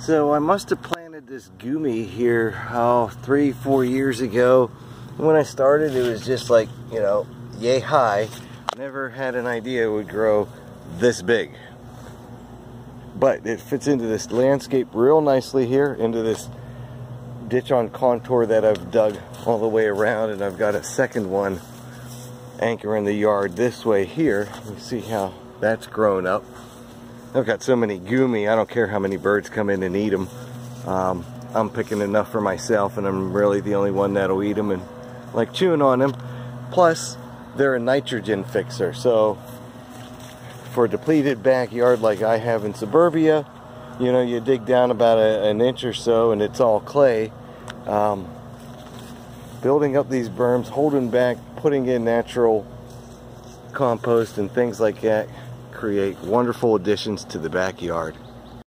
So I must have planted this goumi here, oh, three, four years ago. When I started, it was just like, you know, yay high. Never had an idea it would grow this big. But it fits into this landscape real nicely here, into this ditch on contour that I've dug all the way around, and I've got a second one anchoring the yard this way here. You see how that's grown up. I've got so many goumi, I don't care how many birds come in and eat them. Um, I'm picking enough for myself and I'm really the only one that'll eat them and like chewing on them. Plus, they're a nitrogen fixer. So, for a depleted backyard like I have in suburbia, you know, you dig down about a, an inch or so and it's all clay. Um, building up these berms, holding back, putting in natural compost and things like that create wonderful additions to the backyard.